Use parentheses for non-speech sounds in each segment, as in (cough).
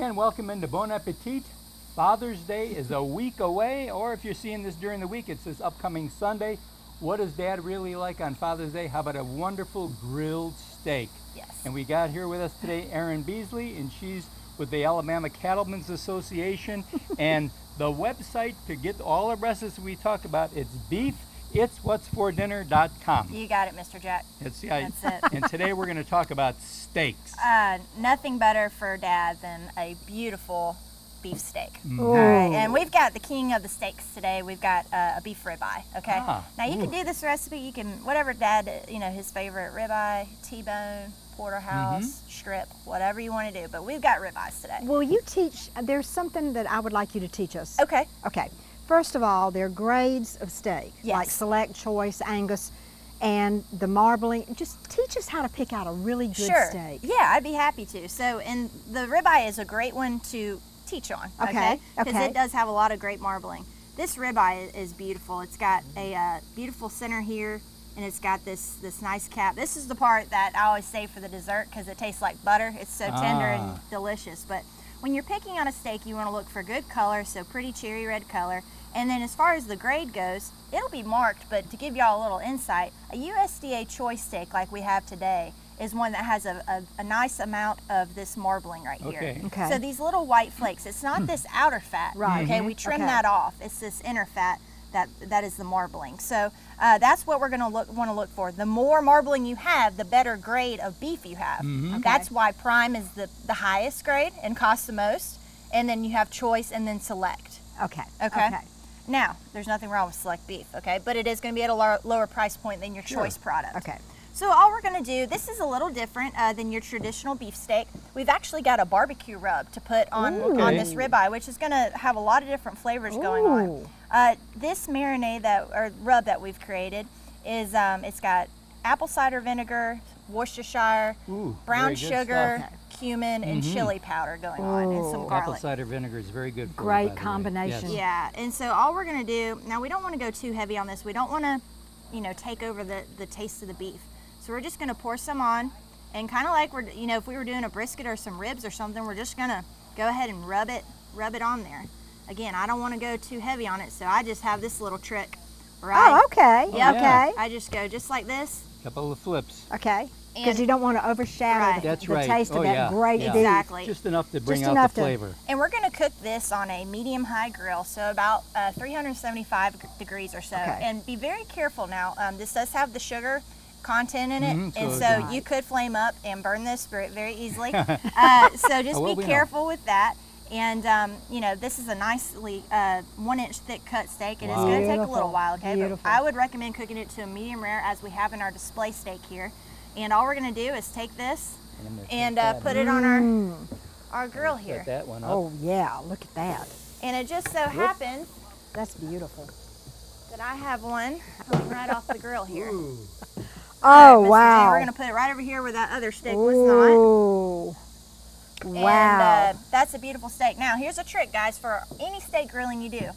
And welcome into Bon Appetit. Father's Day is a week away, or if you're seeing this during the week, it's this upcoming Sunday. What does Dad really like on Father's Day? How about a wonderful grilled steak? Yes. And we got here with us today Erin Beasley, and she's with the Alabama Cattlemen's Association. (laughs) and the website to get all the recipes we talk about, it's beef. It's what's for dinner.com. You got it, Mr. Jack. It's, yeah, That's (laughs) it. and today we're going to talk about steaks. Uh, nothing better for dad than a beautiful beef steak. Mm. All right, and we've got the king of the steaks today. We've got uh, a beef ribeye. Okay. Ah, now you can do this recipe. You can whatever dad, uh, you know, his favorite ribeye, T-bone, porterhouse, Mm-hmm. strip, whatever you want to do. But we've got ribeyes today. Will you teach? There's something that I would like you to teach us. Okay. Okay. First of all, there are grades of steak, like select, choice, Angus, and the marbling. Just teach us how to pick out a really good sure. steak. Yeah, I'd be happy to. So, and the ribeye is a great one to teach on. Okay, Because okay. it does have a lot of great marbling. This ribeye is beautiful. It's got a uh, beautiful center here, and it's got this this nice cap. This is the part that I always save for the dessert because it tastes like butter. It's so tender Ah. and delicious. But when you're picking on a steak, you want to look for good color, so pretty cherry red color. And then as far as the grade goes, it'll be marked, but to give y'all a little insight, a USDA choice steak like we have today is one that has a, a, a nice amount of this marbling right here. Okay. Okay. So these little white flakes, it's not this outer fat. Right. Okay, Mhm. we trim Okay. that off. It's this inner fat that that is the marbling. So uh, that's what we're going to look want to look for. The more marbling you have, the better grade of beef you have. Mhm. That's why prime is the the highest grade and costs the most, and then you have choice and then select. Okay. Okay. Okay. Now, there's nothing wrong with select beef, okay? But it is going to be at a lower, lower price point than your Sure. choice product. Okay. So all we're going to do, this is a little different uh, than your traditional beef steak. We've actually got a barbecue rub to put on, Ooh. on this ribeye, which is going to have a lot of different flavors going on. Uh, this marinade that or rub that we've created is um, it's got apple cider vinegar, Worcestershire, Ooh, brown sugar, cumin, and Mhm. chili powder going on, and some Ooh. garlic. Apple cider vinegar is very good for Great by the way. combination. Yes. Yeah, and so all we're gonna do now, we don't want to go too heavy on this. We don't want to, you know, take over the the taste of the beef. So we're just gonna pour some on, and kind of like we're, you know, if we were doing a brisket or some ribs or something, we're just gonna go ahead and rub it, rub it on there. Again, I don't want to go too heavy on it, so I just have this little trick. Right. Oh, okay. Yep. Okay. I just go just like this. Couple of flips. Okay. Because you don't want to overshadow Right. the, That's the right. taste oh, of that yeah. great yeah. Exactly. Just enough to bring Just out enough the to- flavor. And we're going to cook this on a medium high grill, so about uh, 375 degrees or so. Okay. And be very careful now. Um, this does have the sugar content in it, Mhm, and it so does. you could flame up and burn this very, very easily. (laughs) uh, so just be we know. careful with that. And um, you know, this is a nicely uh, one-inch thick cut steak. And It is Wow. going to take a little while, okay? beautiful. But I would recommend cooking it to a medium rare, as we have in our display steak here. And all we're going to do is take this And I'm gonna take and uh, put and it on our Mm. our grill Set here. that one up. Oh, yeah. Look at that. And it just so happens That's beautiful. that I have one right off the grill here. Ooh. Oh, Mrs. J, wow. We're gonna put it right over here where that other steak was not. Ooh. Wow. And uh, that's a beautiful steak. Now here's a trick, guys, for any steak grilling you do.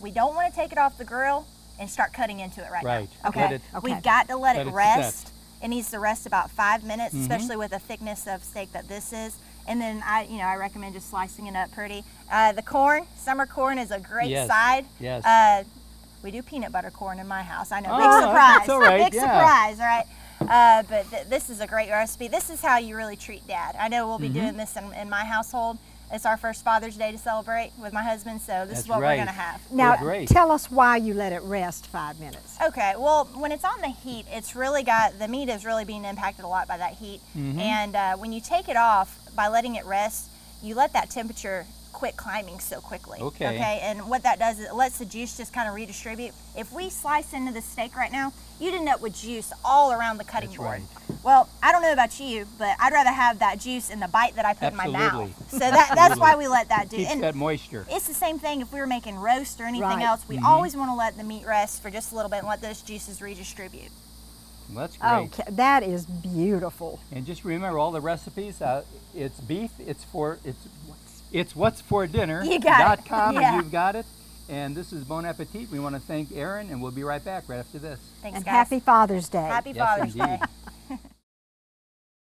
We don't want to take it off the grill and start cutting into it right, Right. now. Okay. It- Okay. We've got to let Let it it rest. set. It needs to rest about five minutes, Mhm. especially with the thickness of steak that this is. And then I, you know, I recommend just slicing it up pretty. Uh, the corn, summer corn, is a great Yes. side. Yes. Uh, we do peanut butter corn in my house. I know, big Oh, surprise. that's all right, Big yeah. surprise, all right? Uh, but th- this is a great recipe. This is how you really treat dad. I know we'll be Mm-hmm. doing this in, in my household. It's our first Father's Day to celebrate with my husband, so this That's is what right. we're going to have. now, tell us why you let it rest five minutes. Okay, well, when it's on the heat, it's really got the meat is really being impacted a lot by that heat. Mhm. And uh, when you take it off by letting it rest, you let that temperature quit climbing so quickly. Okay. Okay, and what that does is it lets the juice just kind of redistribute. If we slice into the steak right now, you'd end up with juice all around the cutting That's board. right. Well, I don't know about you, but I'd rather have that juice in the bite that I put in my Absolutely. mouth. So that, that's why we let that (laughs) do. Keeps and that moisture. it's the same thing if we were making roast or anything Right. else. We Mhm. always want to let the meat rest for just a little bit and let those juices redistribute. Well, that's great. Okay, that is beautiful. And just remember all the recipes. Uh, it's beef. It's for it's it's what's for dinner. You got .com yeah. and you've got it. And this is Bon Appetit. We want to thank Erin, and we'll be right back right after this. Thanks, and guys. happy Father's Day. Happy Yes, Father's indeed. Day.